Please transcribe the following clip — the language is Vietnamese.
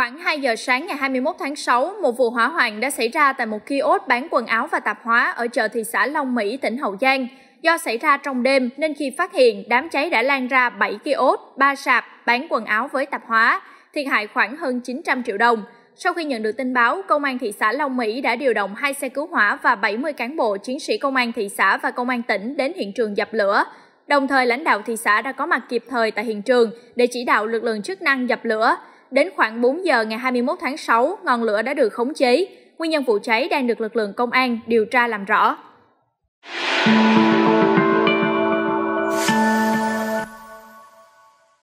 Khoảng 2 giờ sáng ngày 21 tháng 6, một vụ hỏa hoạn đã xảy ra tại một kiosk bán quần áo và tạp hóa ở chợ thị xã Long Mỹ, tỉnh Hậu Giang. Do xảy ra trong đêm nên khi phát hiện, đám cháy đã lan ra 7 kiosk, 3 sạp bán quần áo với tạp hóa, thiệt hại khoảng hơn 900 triệu đồng. Sau khi nhận được tin báo, Công an thị xã Long Mỹ đã điều động hai xe cứu hỏa và 70 cán bộ chiến sĩ Công an thị xã và Công an tỉnh đến hiện trường dập lửa. Đồng thời, lãnh đạo thị xã đã có mặt kịp thời tại hiện trường để chỉ đạo lực lượng chức năng dập lửa. Đến khoảng 4 giờ ngày 21 tháng 6, ngọn lửa đã được khống chế. Nguyên nhân vụ cháy đang được lực lượng công an điều tra làm rõ.